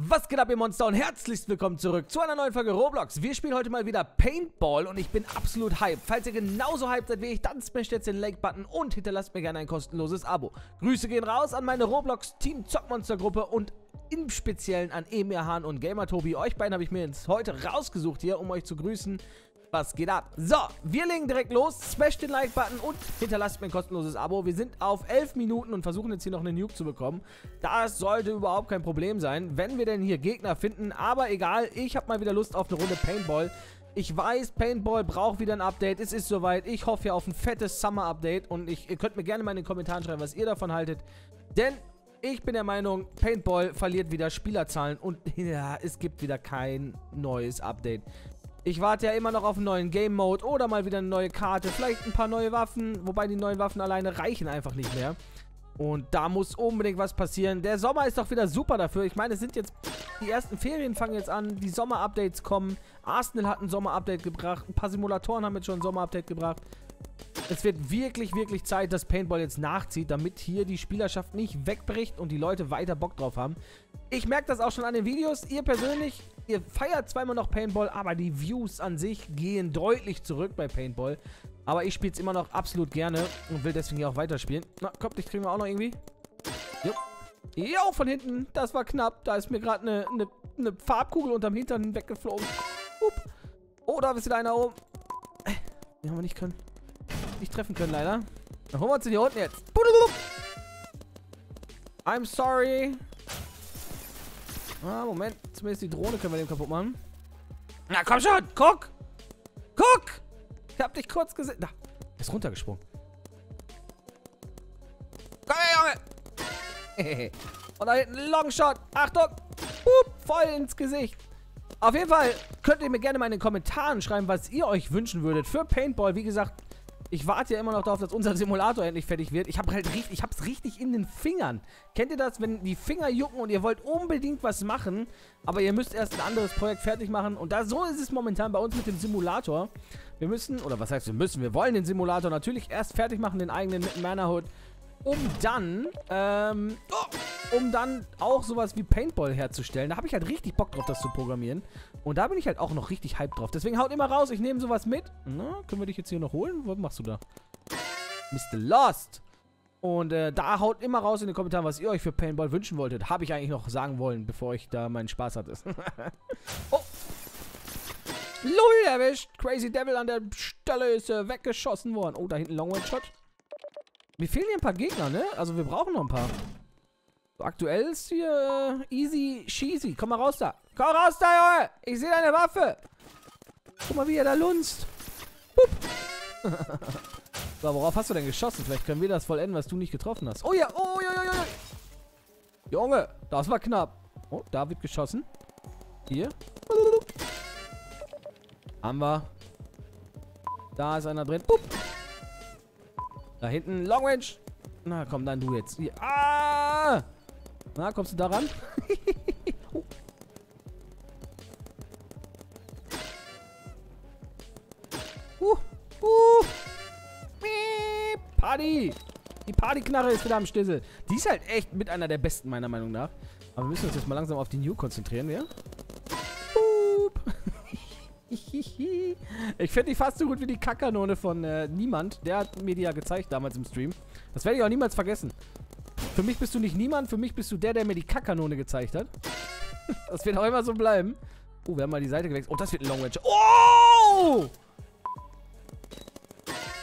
Was geht ab, ihr Monster und herzlich willkommen zurück zu einer neuen Folge Roblox. Wir spielen heute mal wieder Paintball und ich bin absolut hyped. Falls ihr genauso hyped seid wie ich, dann smasht jetzt den Like-Button und hinterlasst mir gerne ein kostenloses Abo. Grüße gehen raus an meine Roblox-Team Zockmonster-Gruppe und im Speziellen an Emir Hahn und Gamer Tobi. Euch beiden habe ich mir jetzt heute rausgesucht hier, um euch zu grüßen. Was geht ab? So, wir legen direkt los. Smash den Like-Button und hinterlasst mir ein kostenloses Abo. Wir sind auf 11 Minuten und versuchen jetzt hier noch eine Nuke zu bekommen. Das sollte überhaupt kein Problem sein, wenn wir denn hier Gegner finden. Aber egal, ich habe mal wieder Lust auf eine Runde Paintball. Ich weiß, Paintball braucht wieder ein Update. Es ist soweit. Ich hoffe ja auf ein fettes Summer-Update. Und ich, ihr könnt mir gerne mal in den Kommentaren schreiben, was ihr davon haltet. Denn ich bin der Meinung, Paintball verliert wieder Spielerzahlen und ja, es gibt wieder kein neues Update. Ich warte ja immer noch auf einen neuen Game Mode oder mal wieder eine neue Karte. Vielleicht ein paar neue Waffen, wobei die neuen Waffen alleine reichen einfach nicht mehr. Und da muss unbedingt was passieren. Der Sommer ist doch wieder super dafür. Ich meine, es sind jetzt... Die ersten Ferien fangen jetzt an. Die Sommer-Updates kommen. Arsenal hat ein Sommer-Update gebracht. Ein paar Simulatoren haben jetzt schon ein Sommer-Update gebracht. Es wird wirklich, wirklich Zeit, dass Paintball jetzt nachzieht, damit hier die Spielerschaft nicht wegbricht und die Leute weiter Bock drauf haben. Ich merke das auch schon an den Videos. Ihr persönlich ihr feiert zweimal noch Paintball, aber die Views an sich gehen deutlich zurück bei Paintball. Aber ich spiele es immer noch absolut gerne und will deswegen hier auch weiterspielen. Na, komm, dich kriegen wir auch noch irgendwie. Jo. Jo, von hinten. Das war knapp. Da ist mir gerade eine ne, ne Farbkugel unterm Hintern weggeflogen. Up. Oh, da ist wieder einer oben. Äh, den haben wir nicht können. Nicht treffen können, leider. Dann holen wir uns den hier unten jetzt. I'm sorry. Ah, Moment. Zumindest die Drohne können wir dem kaputt machen. Na, komm schon. Guck. Guck. Ich hab dich kurz gesehen. Da. Er ist runtergesprungen. Komm her, Junge. Und da hinten Longshot. Achtung. Hup, voll ins Gesicht. Auf jeden Fall könnt ihr mir gerne mal in den Kommentaren schreiben, was ihr euch wünschen würdet für Paintball. Wie gesagt, ich warte ja immer noch darauf, dass unser Simulator endlich fertig wird. Ich habe halt richtig, ich hab's richtig in den Fingern. Kennt ihr das, wenn die Finger jucken und ihr wollt unbedingt was machen, aber ihr müsst erst ein anderes Projekt fertig machen? Und da so ist es momentan bei uns mit dem Simulator. Wir müssen, oder was heißt wir müssen, wir wollen den Simulator natürlich erst fertig machen, den eigenen mit Mannerhood um dann, ähm, oh, um dann auch sowas wie Paintball herzustellen. Da habe ich halt richtig Bock drauf, das zu programmieren. Und da bin ich halt auch noch richtig hyped drauf. Deswegen haut immer raus, ich nehme sowas mit. Na, können wir dich jetzt hier noch holen? Was machst du da? Mr. Lost. Und äh, da haut immer raus in den Kommentaren, was ihr euch für Paintball wünschen wolltet. Habe ich eigentlich noch sagen wollen, bevor ich da meinen Spaß hatte. oh. Lul erwischt. Crazy Devil an der Stelle ist äh, weggeschossen worden. Oh, da hinten Long Shot. Mir fehlen hier ein paar Gegner, ne? Also wir brauchen noch ein paar. Aktuell ist hier äh, easy cheesy. Komm mal raus da. Komm raus da, Junge. Ich sehe deine Waffe. Guck mal, wie er da lunzt. so, worauf hast du denn geschossen? Vielleicht können wir das vollenden, was du nicht getroffen hast. Oh ja, oh ja, ja, ja. Junge, das war knapp. Oh, da wird geschossen. Hier. Haben wir. Da ist einer drin. Boop. Da hinten, Long Range. Na, komm, dann du jetzt. Hier. Ah! Na, kommst du da ran? oh. Uh, uh. Party! Die Partyknarre ist wieder am Stissel. Die ist halt echt mit einer der besten, meiner Meinung nach. Aber wir müssen uns jetzt mal langsam auf die New konzentrieren, ja? ich finde die fast so gut wie die Kackkanone von äh, Niemand. Der hat mir die ja gezeigt damals im Stream. Das werde ich auch niemals vergessen. Für mich bist du nicht Niemand, für mich bist du der, der mir die Kackkanone gezeigt hat. das wird auch immer so bleiben. Oh, wir haben mal die Seite gewechselt. Oh, das wird ein Long Range. Oh!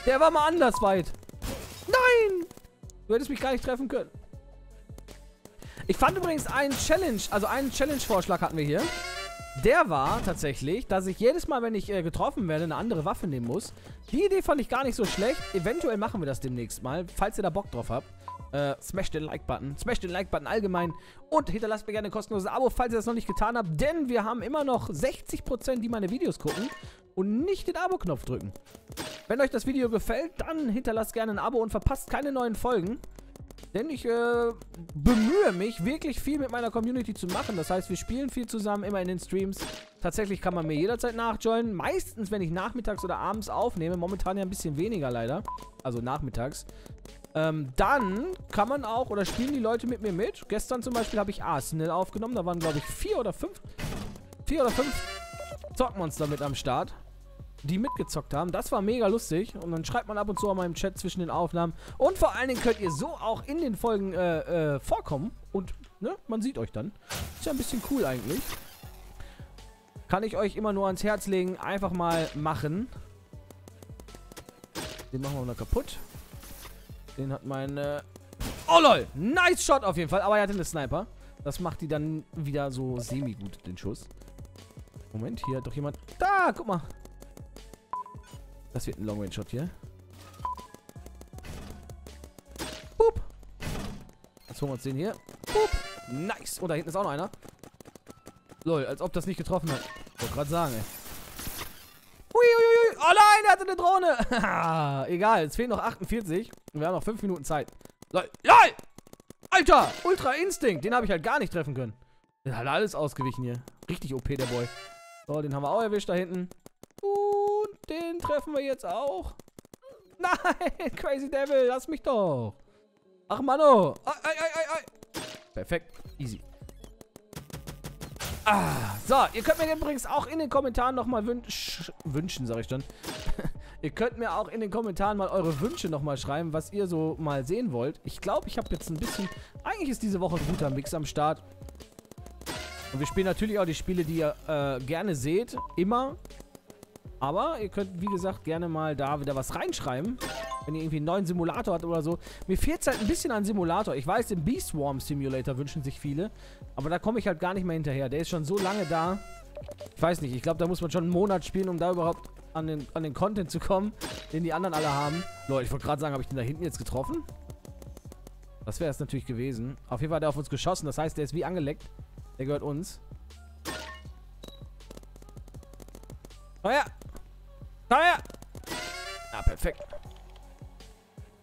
Der war mal anders weit. Nein! Du hättest mich gar nicht treffen können. Ich fand übrigens einen Challenge, also einen Challenge-Vorschlag hatten wir hier. Der war tatsächlich, dass ich jedes Mal, wenn ich äh, getroffen werde, eine andere Waffe nehmen muss. Die Idee fand ich gar nicht so schlecht. Eventuell machen wir das demnächst mal, falls ihr da Bock drauf habt. Äh, smash den Like-Button. Smash den Like-Button allgemein. Und hinterlasst mir gerne ein kostenloses Abo, falls ihr das noch nicht getan habt. Denn wir haben immer noch 60%, die meine Videos gucken und nicht den Abo-Knopf drücken. Wenn euch das Video gefällt, dann hinterlasst gerne ein Abo und verpasst keine neuen Folgen. Denn ich äh, bemühe mich, wirklich viel mit meiner Community zu machen. Das heißt, wir spielen viel zusammen, immer in den Streams. Tatsächlich kann man mir jederzeit nachjoinen. Meistens, wenn ich nachmittags oder abends aufnehme. Momentan ja ein bisschen weniger leider. Also nachmittags. Ähm, dann kann man auch, oder spielen die Leute mit mir mit. Gestern zum Beispiel habe ich Arsenal aufgenommen. Da waren, glaube ich, vier oder fünf. Vier oder fünf Zockmonster mit am Start die mitgezockt haben. Das war mega lustig. Und dann schreibt man ab und zu auch mal im Chat zwischen den Aufnahmen. Und vor allen Dingen könnt ihr so auch in den Folgen äh, äh, vorkommen. Und ne, man sieht euch dann. Ist ja ein bisschen cool eigentlich. Kann ich euch immer nur ans Herz legen. Einfach mal machen. Den machen wir noch kaputt. Den hat mein... Äh oh lol! Nice Shot auf jeden Fall. Aber er hatte eine Sniper. Das macht die dann wieder so semi-gut, den Schuss. Moment, hier hat doch jemand... Da, guck mal. Das wird ein Long Range Shot hier. Boop. Jetzt holen wir uns den hier. Boop. Nice. Und da hinten ist auch noch einer. Lol, als ob das nicht getroffen hat. Wollte gerade sagen, ey. Uiuiui. Oh nein, er hatte eine Drohne. Egal, es fehlen noch 48. Und wir haben noch 5 Minuten Zeit. Lol. LOL! Alter! Ultra Instinct. Den habe ich halt gar nicht treffen können. Der hat alles ausgewichen hier. Richtig OP, der Boy. So, den haben wir auch erwischt da hinten. Den treffen wir jetzt auch. Nein, Crazy Devil, lass mich doch. Ach, Mano. Ei, ei, ei, ei. Perfekt. Easy. Ah, so, ihr könnt mir übrigens auch in den Kommentaren nochmal wünsch wünschen, sag ich schon. ihr könnt mir auch in den Kommentaren mal eure Wünsche nochmal schreiben, was ihr so mal sehen wollt. Ich glaube, ich habe jetzt ein bisschen... Eigentlich ist diese Woche ein guter Mix am Start. Und wir spielen natürlich auch die Spiele, die ihr äh, gerne seht. Immer. Aber ihr könnt, wie gesagt, gerne mal da wieder was reinschreiben. Wenn ihr irgendwie einen neuen Simulator habt oder so. Mir fehlt es halt ein bisschen an Simulator. Ich weiß, den Beast Swarm Simulator wünschen sich viele. Aber da komme ich halt gar nicht mehr hinterher. Der ist schon so lange da. Ich weiß nicht. Ich glaube, da muss man schon einen Monat spielen, um da überhaupt an den, an den Content zu kommen, den die anderen alle haben. Leute, ich wollte gerade sagen, habe ich den da hinten jetzt getroffen? Das wäre es natürlich gewesen. Auf jeden Fall hat er auf uns geschossen. Das heißt, der ist wie angeleckt. Der gehört uns. Ja, Komm her! Ja, perfekt.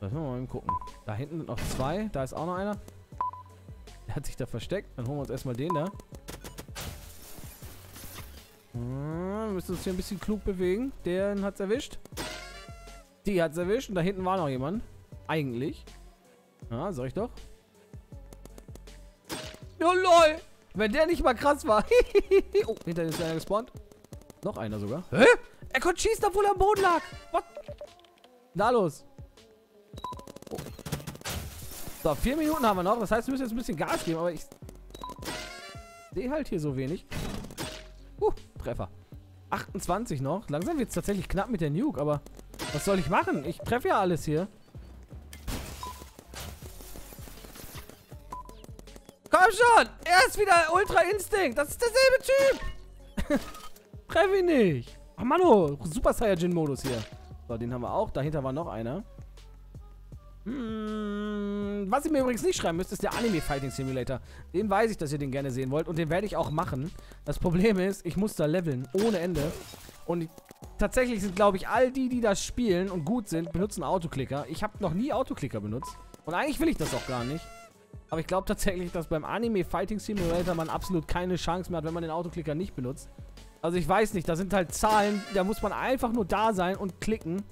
Lass mal mal gucken. Da hinten sind noch zwei. Da ist auch noch einer. Der hat sich da versteckt. Dann holen wir uns erstmal den da. Hm, wir müssen uns hier ein bisschen klug bewegen. Den hat's erwischt. Die hat's erwischt. Und da hinten war noch jemand. Eigentlich. Ja, sag ich doch. Oh, lol. Wenn der nicht mal krass war. oh, hinter ist einer gespawnt. Noch einer sogar. Hä? Er konnte schießen, obwohl er am Boden lag. What? Da los. Oh. So, vier Minuten haben wir noch. Das heißt, wir müssen jetzt ein bisschen Gas geben, aber ich sehe halt hier so wenig. Uh, Treffer. 28 noch. Langsam wird es tatsächlich knapp mit der Nuke, aber was soll ich machen? Ich treffe ja alles hier. Komm schon! Er ist wieder Ultra Instinct. Das ist derselbe Typ. Treff ihn nicht. Ach, Mano, Super Saiyajin-Modus hier. So, den haben wir auch. Dahinter war noch einer. Hm, was ihr mir übrigens nicht schreiben müsst, ist der Anime Fighting Simulator. Den weiß ich, dass ihr den gerne sehen wollt und den werde ich auch machen. Das Problem ist, ich muss da leveln, ohne Ende. Und tatsächlich sind, glaube ich, all die, die das spielen und gut sind, benutzen Autoklicker. Ich habe noch nie Autoklicker benutzt. Und eigentlich will ich das auch gar nicht. Aber ich glaube tatsächlich, dass beim Anime Fighting Simulator man absolut keine Chance mehr hat, wenn man den Autoklicker nicht benutzt. Also ich weiß nicht, da sind halt Zahlen, da muss man einfach nur da sein und klicken.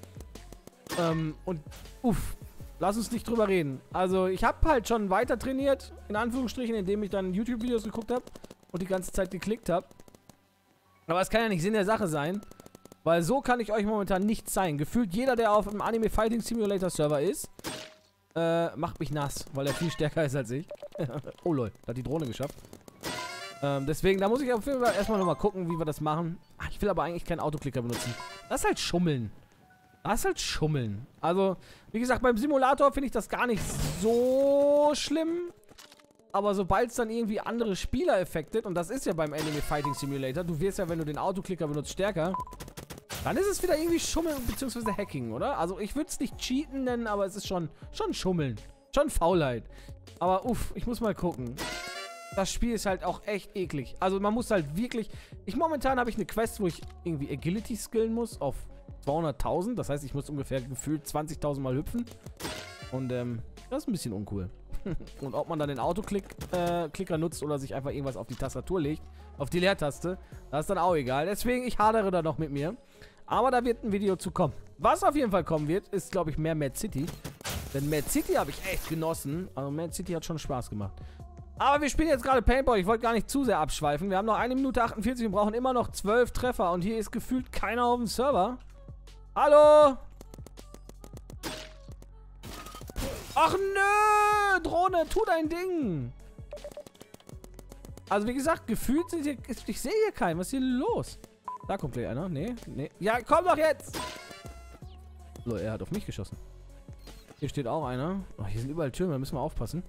Ähm, und uff, lass uns nicht drüber reden. Also ich habe halt schon weiter trainiert, in Anführungsstrichen, indem ich dann YouTube-Videos geguckt habe und die ganze Zeit geklickt habe. Aber es kann ja nicht Sinn der Sache sein, weil so kann ich euch momentan nicht zeigen. Gefühlt jeder, der auf dem Anime Fighting Simulator Server ist, äh, macht mich nass, weil er viel stärker ist als ich. oh lol, da hat die Drohne geschafft. Ähm, deswegen, da muss ich auf jeden Fall erstmal nochmal gucken, wie wir das machen. Ach, ich will aber eigentlich keinen Autoklicker benutzen. Das ist halt Schummeln. Das ist halt Schummeln. Also, wie gesagt, beim Simulator finde ich das gar nicht so schlimm. Aber sobald es dann irgendwie andere Spieler effektet, und das ist ja beim Anime Fighting Simulator, du wirst ja, wenn du den Autoklicker benutzt, stärker, dann ist es wieder irgendwie Schummeln bzw. Hacking, oder? Also ich würde es nicht Cheaten nennen, aber es ist schon, schon Schummeln. Schon Faulheit. Aber uff, ich muss mal gucken das Spiel ist halt auch echt eklig. Also man muss halt wirklich... Ich momentan habe ich eine Quest, wo ich irgendwie Agility skillen muss auf 200.000. Das heißt, ich muss ungefähr gefühlt 20.000 Mal hüpfen. Und ähm, das ist ein bisschen uncool. Und ob man dann den Autoklicker äh, nutzt oder sich einfach irgendwas auf die Tastatur legt, auf die Leertaste, das ist dann auch egal. Deswegen, ich hadere da noch mit mir. Aber da wird ein Video zu kommen. Was auf jeden Fall kommen wird, ist, glaube ich, mehr Mad City. Denn Mad City habe ich echt genossen. Also Mad City hat schon Spaß gemacht. Aber wir spielen jetzt gerade Paintball. Ich wollte gar nicht zu sehr abschweifen. Wir haben noch eine Minute 48. Wir brauchen immer noch 12 Treffer. Und hier ist gefühlt keiner auf dem Server. Hallo? Ach nö! Drohne, tu dein Ding! Also wie gesagt, gefühlt sind hier... Ich sehe hier keinen. Was ist hier los? Da kommt gleich einer. Nee, nee. Ja, komm doch jetzt! So, er hat auf mich geschossen. Hier steht auch einer. Oh, hier sind überall Türme. Da müssen wir aufpassen.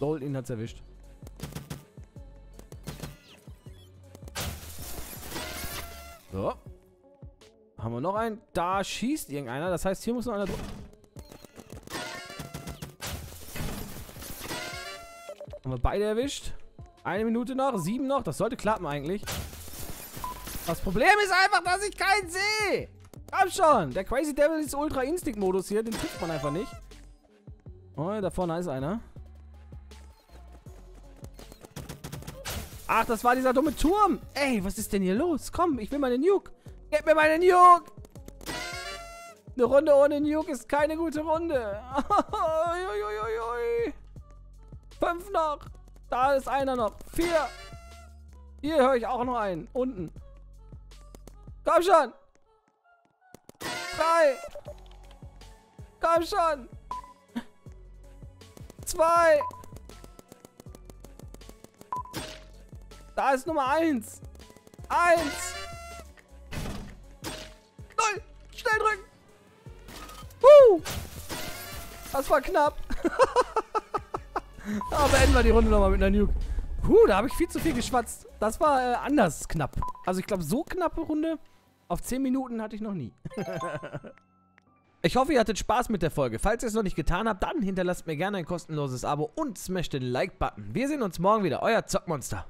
Lol, ihn hat's erwischt. So. Haben wir noch einen? Da schießt irgendeiner. Das heißt, hier muss noch einer... Haben wir beide erwischt. Eine Minute noch, sieben noch. Das sollte klappen eigentlich. Das Problem ist einfach, dass ich keinen sehe. Komm schon. Der Crazy Devil ist Ultra Instinct Modus hier. Den trifft man einfach nicht. Oh, da vorne ist einer. Ach, das war dieser dumme Turm. Ey, was ist denn hier los? Komm, ich will meinen Nuke. Gib mir meinen Nuke. Eine Runde ohne Nuke ist keine gute Runde. Fünf noch. Da ist einer noch. Vier. Hier höre ich auch noch einen. Unten. Komm schon. Drei. Komm schon. Zwei. Da ist Nummer eins. Eins. Null. Schnell drücken. Woo. Das war knapp. Aber beenden wir die Runde nochmal mit einer Nuke. Puh, da habe ich viel zu viel geschwatzt. Das war äh, anders knapp. Also ich glaube, so knappe Runde auf 10 Minuten hatte ich noch nie. ich hoffe, ihr hattet Spaß mit der Folge. Falls ihr es noch nicht getan habt, dann hinterlasst mir gerne ein kostenloses Abo und smasht den Like-Button. Wir sehen uns morgen wieder. Euer Zockmonster.